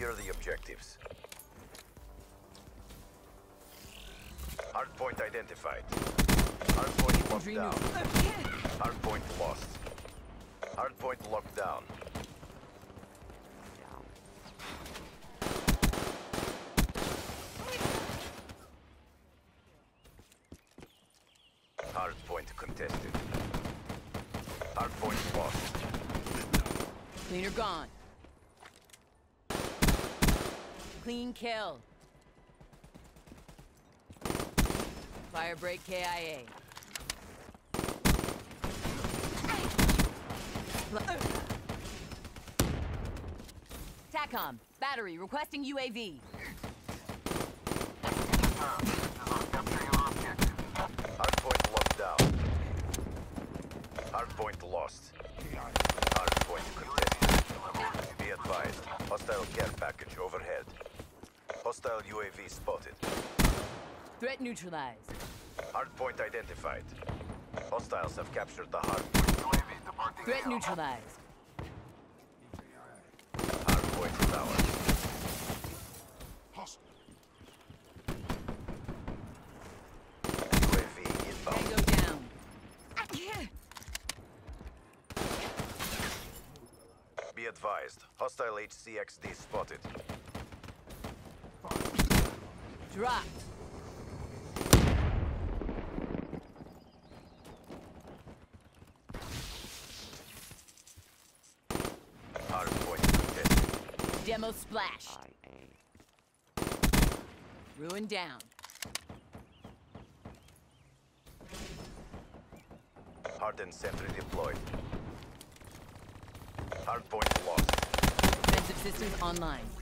Secure the objectives. Hardpoint identified. Hardpoint locked down. Hardpoint lost. Hardpoint locked down. Hardpoint contested. Hardpoint lost. Cleaner gone. Clean kill. Firebreak KIA. TACOM, battery requesting UAV. Hostile UAV spotted. Threat neutralized. Hardpoint identified. Hostiles have captured the hardpoint. Threat neutralized. Hardpoint is ours. UAV inbound. Tango down. Be advised. Hostile HCXD spotted. Dropped. Demo splash. Ruin down. Hardened sentry deployed. Hardpoint lost. Defensive systems online.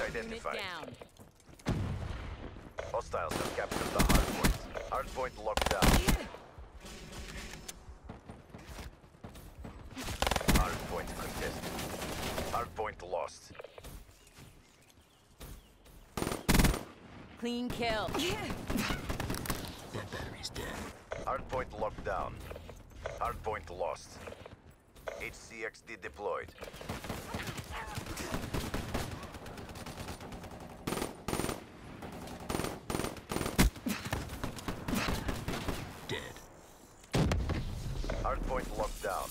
Hardpoint identified. Hostiles have captured the hardpoint. Hardpoint locked down. Hardpoint contested. Hardpoint lost. Clean kill. That battery's dead. Hardpoint locked down. Hardpoint lost. HCXD deployed. Dead. Hardpoint locked down.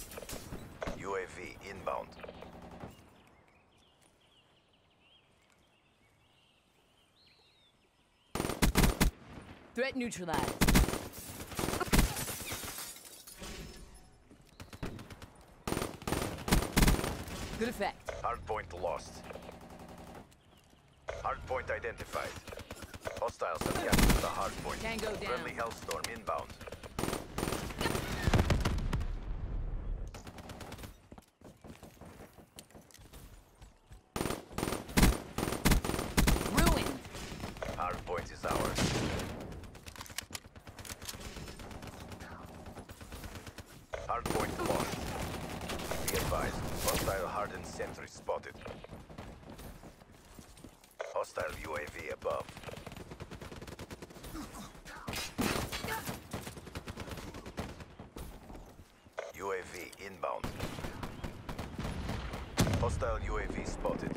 UAV inbound. Threat neutralized. Good effect. Hardpoint lost. Hardpoint identified. Hostiles have captured the hardpoint. Tango down. Friendly Hellstorm inbound. Ruined. Hardpoint is ours. Hardpoint lost. Be advised. Hostile hardened sentry spotted. Hostile UAV above. UAV inbound. Hostile UAV spotted.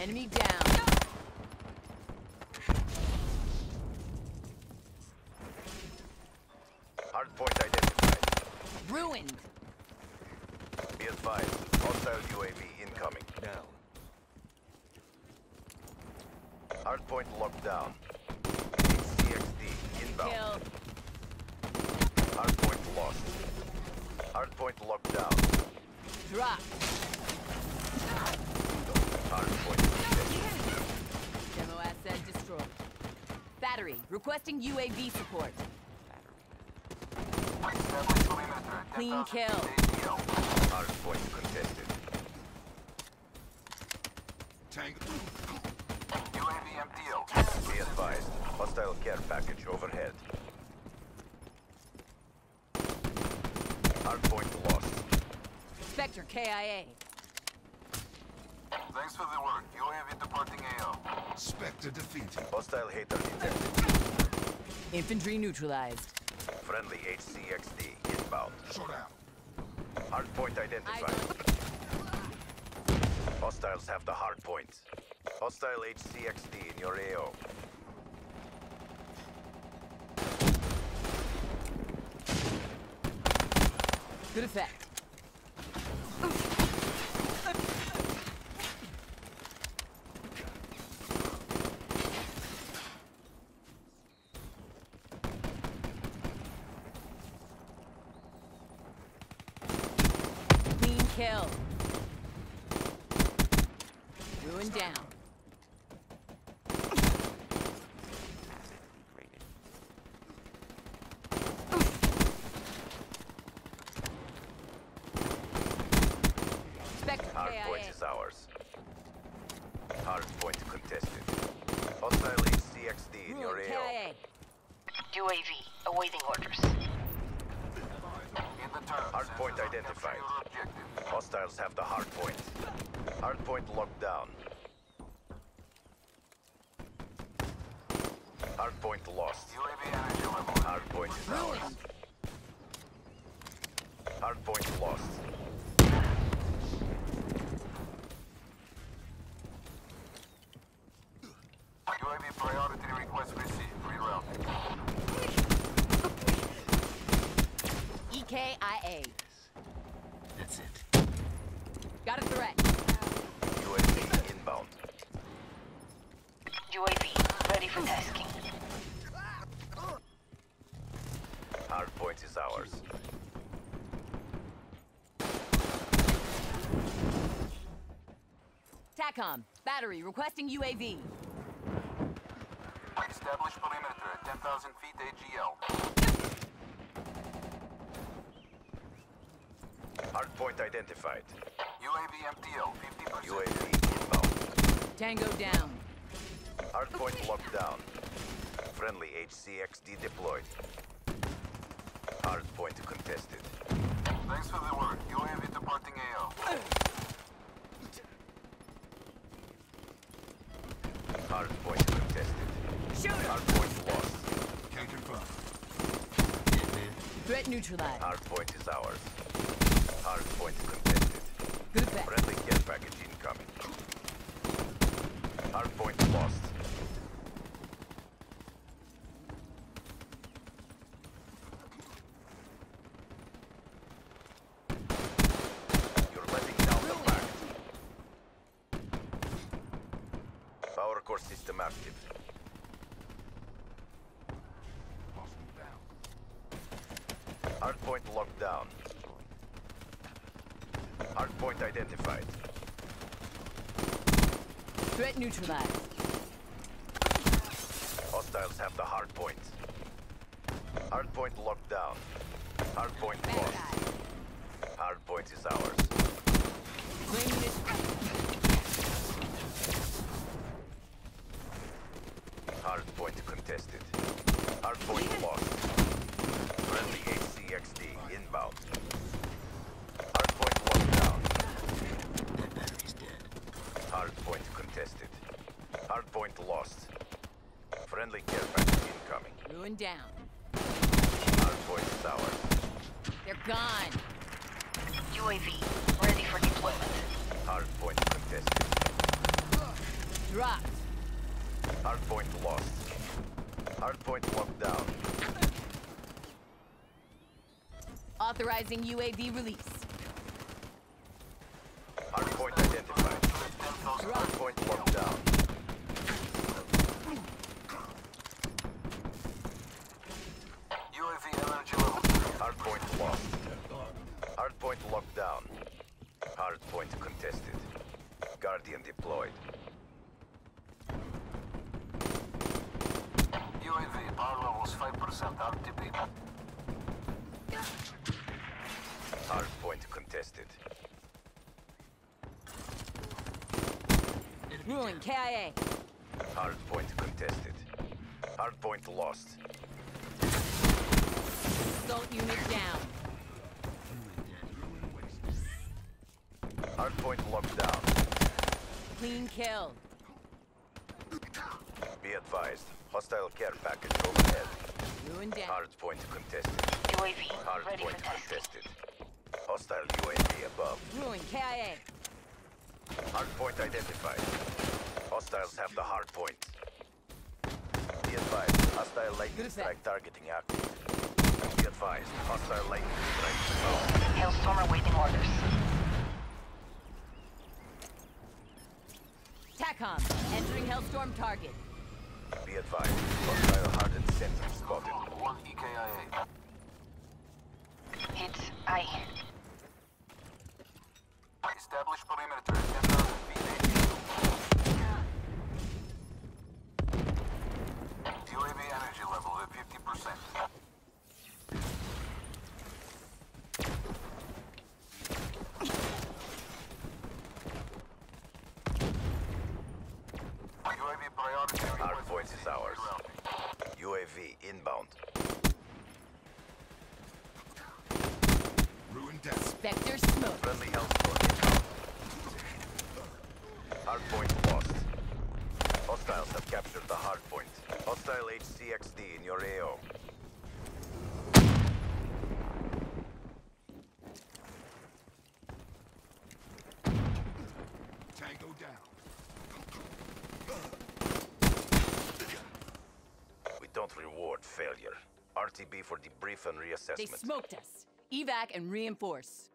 Enemy down. Hardpoint identified. Ruined. Be advised. Hostile UAV incoming. Now. Hardpoint locked down. HCXD inbound. Kill. Hardpoint lost. Hardpoint locked down. Drop. Hardpoint. Demo asset destroyed. Battery requesting UAV support. Clean kill. Hardpoint contested. Be advised. Hostile care package overhead. Hardpoint lost. Spectre KIA. Thanks for the work. UAV departing AO. Spectre defeated. Hostile H.A.T.R. detected. Infantry neutralized. Friendly HCXD inbound. Shut out. Hardpoint Eyes identified. Hostiles have the hard point. Hostile HCXD in your AO. Good effect. Clean kill. Ruin down. Spectre Hard KIA. point is ours. Hard point contested. Hostile HCXD in your Ruin AO. KIA. UAV, awaiting orders. In the turret. Hard point Sensors identified. capture. Hostiles have the hard point. Hard point locked down. Hard point lost. UAV energy level. Hard point is ours. Hard point lost. UAV priority request received. Reroute. EKIA. That's it. Got a threat. UAV inbound. UAV, ready for tasking. Hard point is ours. TACOM. Battery requesting UAV. Establish perimeter at 10,000 feet AGL. Point identified. UAV MTL 50%. UAV inbound. Tango down. Hard point locked down. Friendly HCXD deployed. Hard point contested. Thanks for the work. UAV departing AO. Hard point contested. Shoot Hard point lost. Can confirm. Threat neutralized. Hard point is ours. Hard point contested. Good effect. Friendly care package incoming. Hard point lost. You're letting down the pack. Power core system active. Hostile down. Hard point locked down. Hard point identified. Threat neutralized. Hostiles have the hard point. Hard point locked down. Hard point lost. Hard point is ours. Claiming it. Hard point contested. Hard point lost. Friendly HCXD inbound. Hard point locked down. That battery's dead. Hard point contested. Hard point lost. Friendly care package incoming. Ruin down. Hard point is ours. They're gone. UAV, ready for deployment. Hard point contested. Dropped. Hard point lost. Hard point locked down. Authorizing UAV release. Hard point identified. Hard point locked down. Guardian deployed. UAV power levels 5% RTB. Hard point contested. Ruling KIA. Hard point contested. Hard point lost. Assault unit down. Ruin. Hard point locked down. Clean kill. Be advised. Hostile care package overhead. Ruin down. Hard point contested. UAV Hard ready point tasking. contested. Hostile UAV above. Ruin KIA. Hard point identified. Hostiles have the hard point. Be advised. Hostile lightning Good effect. strike targeting active. Be advised. Hostile lightning strike. Hellstorm awaiting orders. TACOM. Entering Hellstorm target. Be advised. Hostile hardened sentry spotted. One E EKIA. Hits I. Establish perimeter. 10,000 feet ATU. UAV energy level at 50%. UAV priority Hard request point is received. ours. Reroute. UAV inbound. Ruin death. Spectre smoke. Friendly Hellstorm inbound. Hard point lost. Hostiles have captured the hard point. Hostile HCXD in your AO. Tango down. We don't reward RTB for debrief and They reassessment. smoked us. Evac and reinforce.